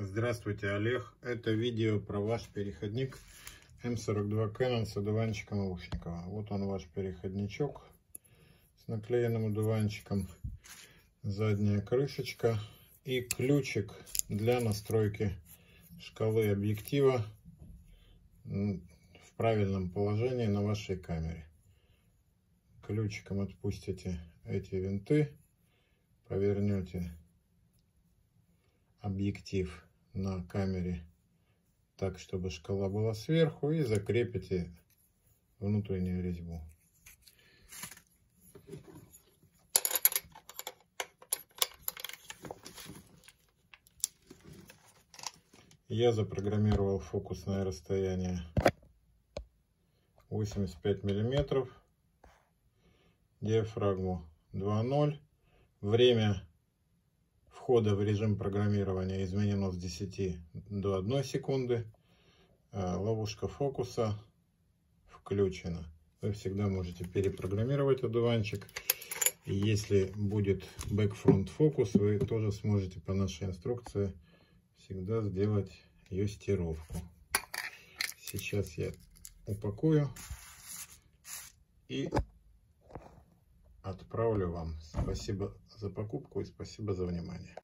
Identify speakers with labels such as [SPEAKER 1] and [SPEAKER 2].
[SPEAKER 1] Здравствуйте, Олег. Это видео про ваш переходник М42 Canon с одуванчиком Лушникова. Вот он ваш переходничок с наклеенным одуванчиком. Задняя крышечка и ключик для настройки шкалы объектива в правильном положении на вашей камере. Ключиком отпустите эти винты, повернете объектив на камере так, чтобы шкала была сверху и закрепите внутреннюю резьбу. Я запрограммировал фокусное расстояние 85 миллиметров, диафрагму 2.0, время входа в режим программирования изменено с 10 до 1 секунды. А, ловушка фокуса включена. Вы всегда можете перепрограммировать одуванчик. И если будет backfront фокус, вы тоже сможете по нашей инструкции всегда сделать юстировку. Сейчас я упакую и отправлю вам. Спасибо за покупку и спасибо за внимание.